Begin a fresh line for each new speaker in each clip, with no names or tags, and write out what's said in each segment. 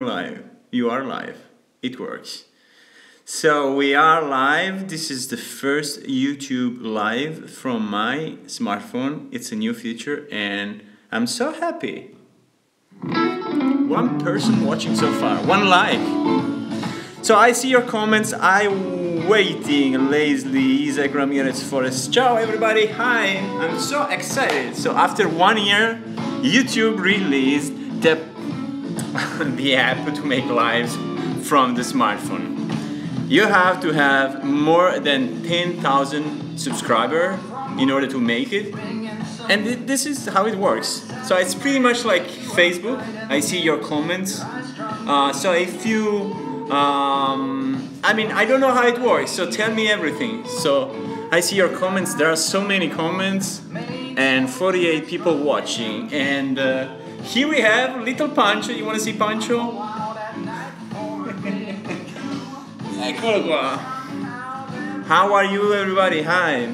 live. You are live. It works. So we are live. This is the first YouTube live from my smartphone. It's a new feature and I'm so happy. One person watching so far, one like. So I see your comments. I waiting lazily. Isaac Ramirez Forest. Ciao everybody. Hi. I'm so excited. So after one year, YouTube released the the app to make lives from the smartphone. You have to have more than 10,000 subscribers in order to make it. And th this is how it works. So it's pretty much like Facebook. I see your comments. Uh, so if you, um, I mean, I don't know how it works. So tell me everything. So I see your comments. There are so many comments and 48 people watching. And uh, here we have little Pancho. You want to see Pancho? Eccolo qua. How are you, everybody? Hi.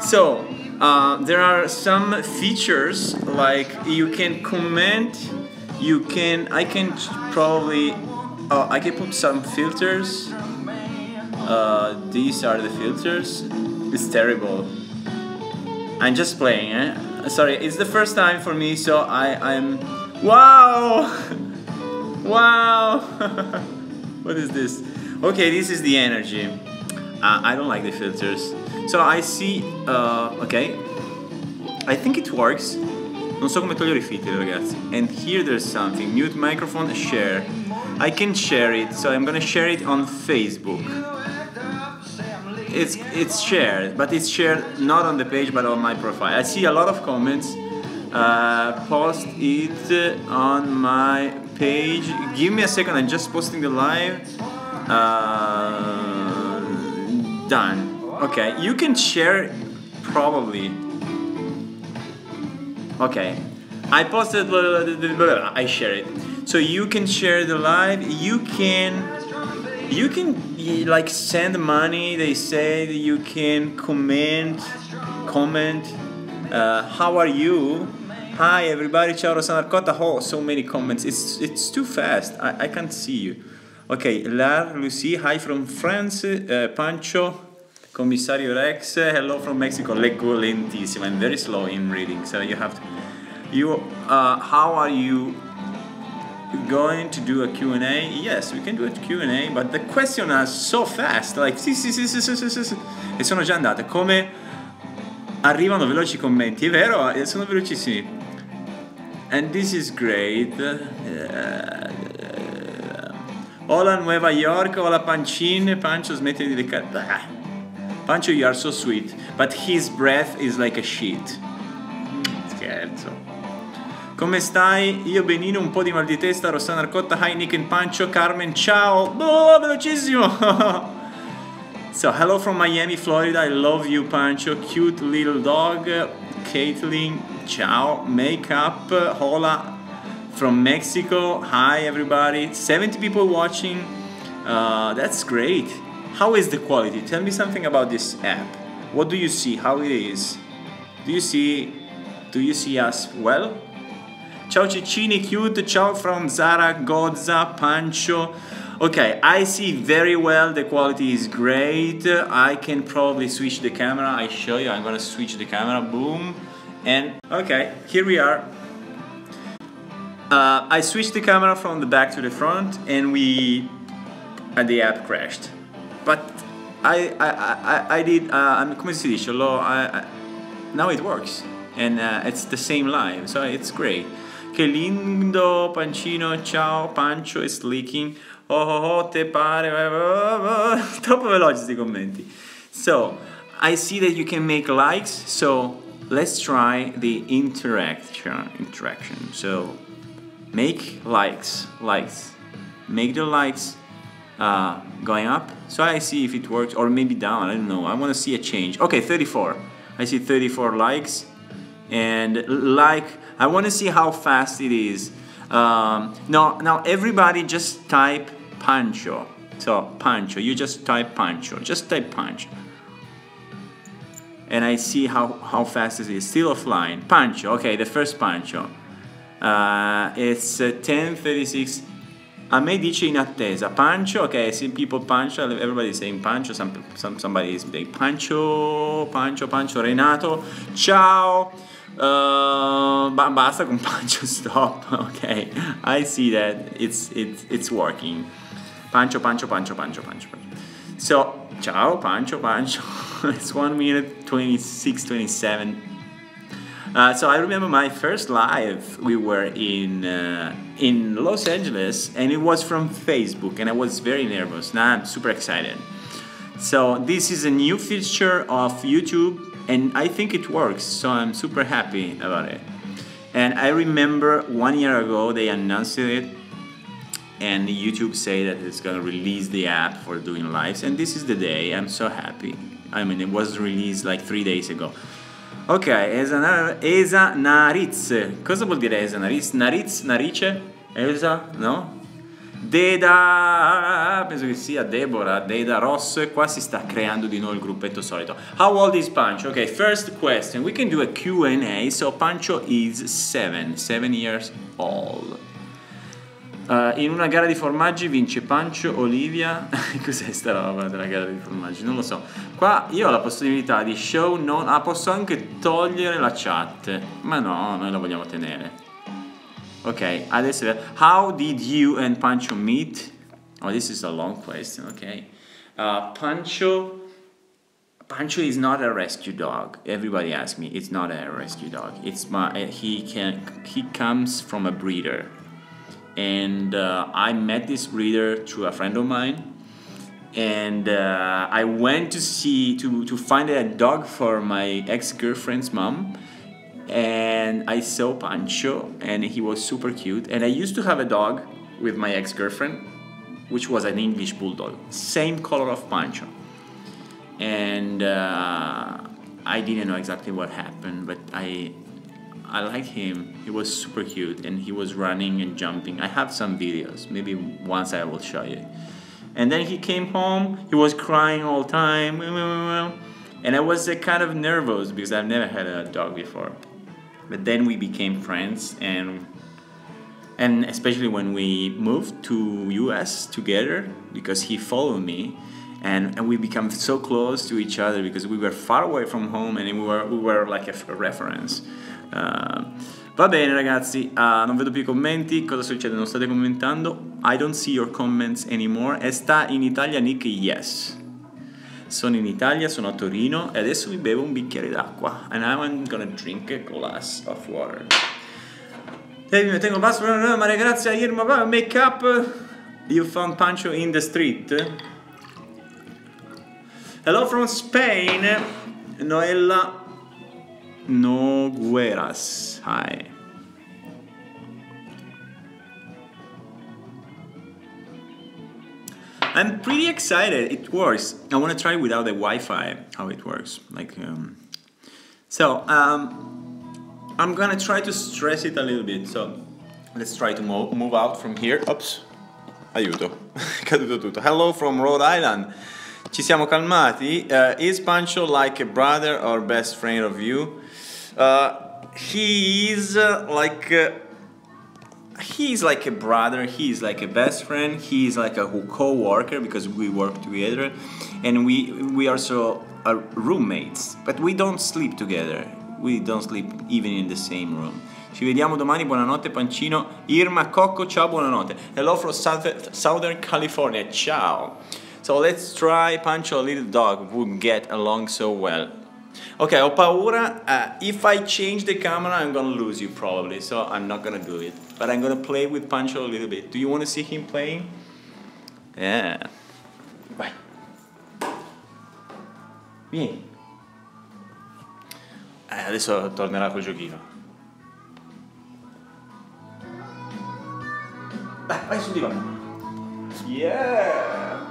So, uh, there are some features like you can comment. You can. I can probably. Uh, I can put some filters. Uh, these are the filters. It's terrible. I'm just playing, eh? Sorry, it's the first time for me, so I, I'm... Wow! wow! what is this? Okay, this is the energy. Uh, I don't like the filters. So I see... Uh, okay. I think it works. Non so come togliere i filtri, ragazzi. And here there's something. Mute microphone, share. I can share it, so I'm gonna share it on Facebook it's it's shared, but it's shared not on the page but on my profile. I see a lot of comments. Uh, post it on my page. Give me a second. I'm just posting the live. Uh, done. Okay, you can share probably. Okay, I posted. I share it. So you can share the live. You can you can like send money. They say you can comment comment uh, how are you? Hi everybody. Ciao Rossana Arcotta oh so many comments. It's it's too fast. I, I can't see you. Okay Lar Lucy hi from France. Uh, Pancho Commissario Rex. Hello from Mexico. Leggo lentissimo I'm very slow in reading so you have to you uh, how are you going to do a Q&A? Yes, we can do a Q&A, but the question are so fast, like sì sì sì sì sì sì, sì, e sono già andate, come arrivano veloci i commenti, è vero, eh, sono velocissimi. And this is great. Hola Nueva York, hola Pancin, Pancho smetti di leccare. Ah. Pancho you are so sweet, but his breath is like a shit. Scherzo. Come stai? Io benino, un po' di mal di testa, Rossana Arcotta, hi Nick and Pancho, Carmen, ciao! Oh, velocissimo! so, hello from Miami, Florida, I love you Pancho, cute little dog, Caitlin, ciao, makeup, hola, from Mexico, hi everybody, 70 people watching, uh, that's great. How is the quality? Tell me something about this app. What do you see? How it is? Do you see, do you see us well? Ciao Ciccini, cute. Ciao from Zara, Gozza, Pancho. Okay, I see very well. The quality is great. I can probably switch the camera. I show you. I'm gonna switch the camera. Boom. And okay, here we are. Uh, I switched the camera from the back to the front, and we and the app crashed. But I I I, I did. Uh, come si dice? I, I, now it works, and uh, it's the same live, so it's great. Che lindo pancino, ciao, Pancho is leaking. Oh, oh, oh, te pare. Eh, eh, eh, Troppo veloci questi commenti. So, I see that you can make likes, so let's try the interaction. Interaction. So, make likes, likes. Make the likes uh, going up. So I see if it works, or maybe down. I don't know. I want to see a change. Okay, 34. I see 34 likes, and like I want to see how fast it is. Um, now, now everybody just type Pancho. So Pancho, you just type Pancho. Just type Pancho. And I see how, how fast it is. Still offline. Pancho, okay, the first Pancho. Uh, it's uh, 1036 A me dice in attesa. Pancho, okay, I see people Pancho, everybody's saying Pancho, some, some, somebody is saying Pancho, Pancho, Pancho, Renato, ciao. Uh, basta con Pancho, stop, okay. I see that, it's, it's, it's working. Pancho, Pancho, Pancho, Pancho, Pancho. So, ciao, Pancho, Pancho. it's 1 minute 26, 27. Uh, so I remember my first live. We were in uh, in Los Angeles, and it was from Facebook, and I was very nervous. Now I'm super excited. So this is a new feature of YouTube, and I think it works. So I'm super happy about it. And I remember one year ago they announced it, and YouTube said that it's gonna release the app for doing lives, and this is the day. I'm so happy. I mean, it was released like three days ago. Ok, esa, esa nariz. Cosa vuol dire esa nariz? Nariz, narice? Esa, no? Deda, penso che sia Deborah, Deda Ross, qua si sta creando di nuovo il gruppetto solito. How old is Pancho? Ok, first question, we can do a Q&A, so Pancho is 7, 7 years old. Uh, in una gara di formaggi vince Pancio, Olivia. Cos'è sta roba della gara di formaggi? Non lo so. Qua io ho la possibilità di show non. Ah, posso anche togliere la chat. Ma no, noi la vogliamo tenere. Ok, adesso. How did you and Pancho meet? Oh, this is a long question, ok. Uh, Pancho. Pancho is not a rescue dog. Everybody asks me. It's not a rescue dog. It's my. He can. He comes from a breeder and uh, I met this breeder through a friend of mine and uh, I went to see to, to find a dog for my ex-girlfriend's mom and I saw Pancho and he was super cute and I used to have a dog with my ex-girlfriend which was an English bulldog same color of Pancho and uh, I didn't know exactly what happened but I I like him. He was super cute and he was running and jumping. I have some videos. Maybe once I will show you. And then he came home. He was crying all the time. And I was uh, kind of nervous because I've never had a dog before. But then we became friends and and especially when we moved to US together because he followed me and, and we become so close to each other because we were far away from home and we were, we were like a, a reference. Uh, va bene ragazzi, uh, non vedo più i commenti, cosa succede? Non state commentando? I don't see your comments anymore. E sta in Italia Nic? Yes. Sono in Italia, sono a Torino e adesso mi bevo un bicchiere d'acqua. And now I'm gonna drink a glass of water. E mi tengo basso, Maria Grazia, Irma, make up. You found Pancho in the street? Hello from Spain, Noella Nogueras. Hi. I'm pretty excited. It works. I want to try without the Wi-Fi how it works. Like, um, so um, I'm gonna try to stress it a little bit. So let's try to move move out from here. Oops, aiuto, caduto tutto. Hello from Rhode Island. Ci siamo calmati. Uh, is Pancho like a brother or best friend of you? Uh, he is uh, like uh, he's like a brother. He's like a best friend. He's like a co-worker because we work together, and we we also are uh, roommates. But we don't sleep together. We don't sleep even in the same room. Ci vediamo domani, buonanotte Pancino. Irma Cocco, ciao, buonanotte. Hello from Southern California, ciao. So let's try Pancho, a little dog, would get along so well. Ok, ho paura. Uh, if I change the camera, I'm gonna lose you probably, so I'm not gonna do it. But I'm gonna play with Pancho a little bit. Do you want to see him playing? Yeah. Vai. Vieni. Eh, adesso tornerà col giochino. Vai, vai sul divano. Yeah!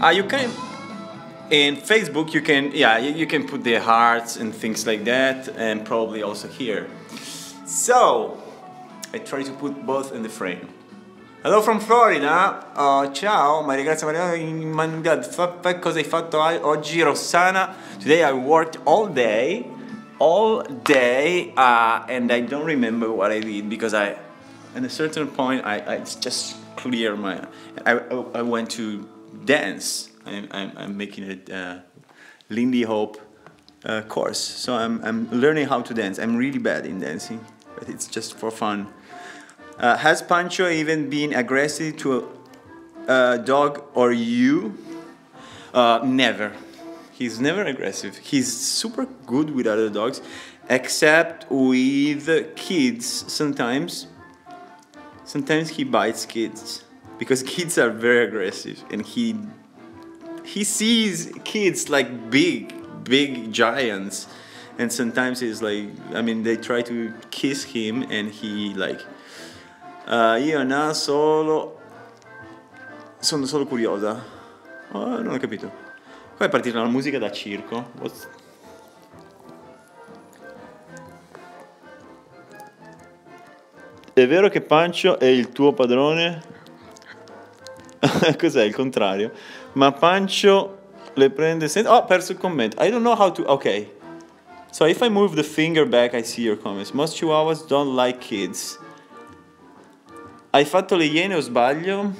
Ah, you can in Facebook you can yeah you, can put the hearts and things like that and probably also here. So I try to put both in the frame. Hello from Florida, uh, ciao, Maria Grazia Maria, cosa hai fatto oggi Rossana? Today I worked all day, all day, uh, and I don't remember what I did because I at a certain point, I, I just clear my. I, I went to dance. I'm, I'm, I'm making a uh, Lindy Hop uh, course, so I'm, I'm learning how to dance. I'm really bad in dancing, but it's just for fun. Uh, has Pancho even been aggressive to a, a dog or you? Uh, never. He's never aggressive. He's super good with other dogs, except with kids sometimes. Sometimes he bites kids because kids are very aggressive and he he sees kids like big big giants and sometimes he's like i mean they try to kiss him and he like uh, io no solo sono solo curiosa oh, non ho capito poi è partita una musica da circo What's... è vero che Pancio è il tuo padrone? cos'è il contrario? Ma Pancio le prende senza... Oh, ho perso il commento. I don't know how to... Ok. So if I move the finger back, I see your comments. Most chihuahuas don't like kids. Hai fatto le iene o sbaglio?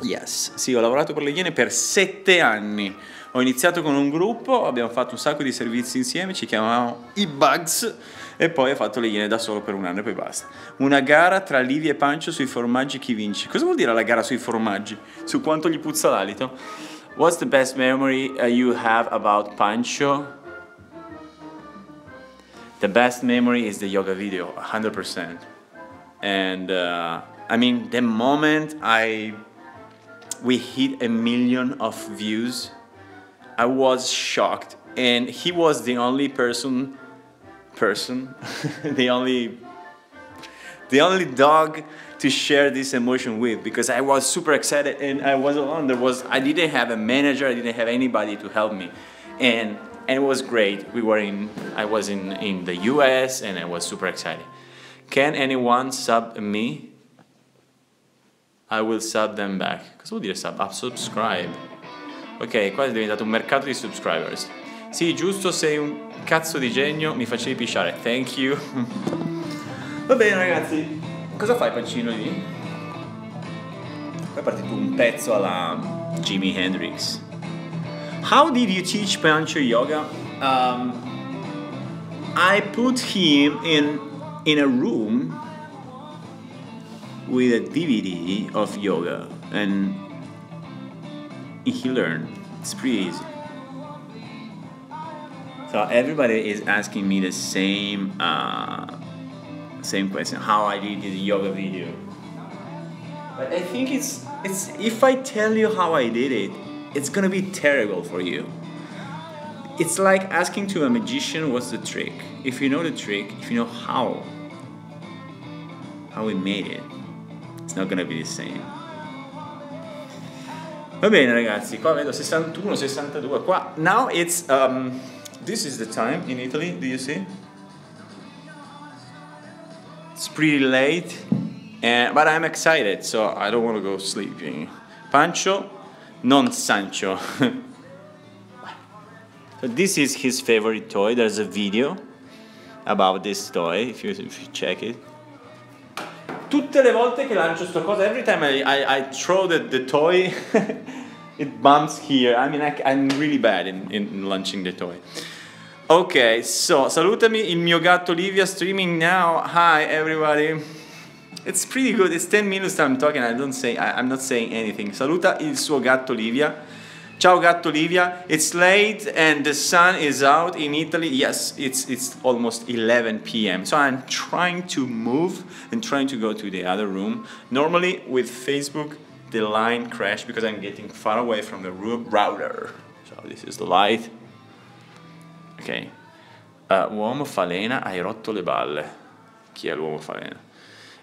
Yes. Sì, ho lavorato per le iene per sette anni. Ho iniziato con un gruppo, abbiamo fatto un sacco di servizi insieme, ci chiamavamo i Bugs e poi ho fatto le iene da solo per un anno e poi basta. Una gara tra Livia e Pancio sui formaggi chi vince. Cosa vuol dire la gara sui formaggi? Su quanto gli puzza l'alito? What's the best memory uh, you have about Pancho? The best memory is the yoga video, 100%. And uh, I mean, the moment I we hit a million of views, I was shocked. And he was the only person, person, the only, the only dog to share this emotion with because I was super excited and I was alone. There was I didn't have a manager, I didn't have anybody to help me, and and it was great. We were in I was in in the U.S. and I was super excited. Can anyone sub me? I will sub them back. Cosa vuol dire sub? Subscribe. Ok, qua è diventato un mercato di subscribers. Sì, giusto, sei un cazzo di genio, mi facevi pisciare. Thank you. Va bene ragazzi, Cosa fai Pancino lì? Poi è partito un pezzo alla Jimi Hendrix. How did you teach Pancho yoga? Um, I put him in in a room with a DVD of yoga and he learned. It's pretty easy. So everybody is asking me the same uh, same question how I did the yoga video. But I think it's it's if I tell you how I did it, it's gonna be terrible for you. It's like asking to a magician what's the trick. If you know the trick, if you know how how we made it, it's not gonna be the same. Va bene ragazzi, qua vedo 61, 62, qua now it's um, this is the time in Italy, do you see? It's pretty late, and, but I'm excited, so I don't want to go sleeping. Pancho, non Sancho. so this is his favorite toy. There's a video about this toy, if you, if you check it. Tutte le volte che lancio sto cosa, every time I, I, I throw the, the toy, it bumps here. I mean, I, I'm really bad in, in launching the toy. Ok, so salutami il mio gatto Livia streaming now. Hi everybody. It's pretty good. It's 10 minutes I'm talking. I don't say I, am not saying anything. Saluta il suo gatto Livia. Ciao gatto Livia. It's late and the sun is out in Italy. Yes, it's it's almost 11 p.m. So I'm trying to move and trying to go to the other room. Normally with Facebook the line crashed because I'm getting far away from the router. So this is the light. Ok. Uh, uomo falena, hai rotto le balle. Chi è l'uomo falena?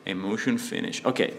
Emotion finish. Ok,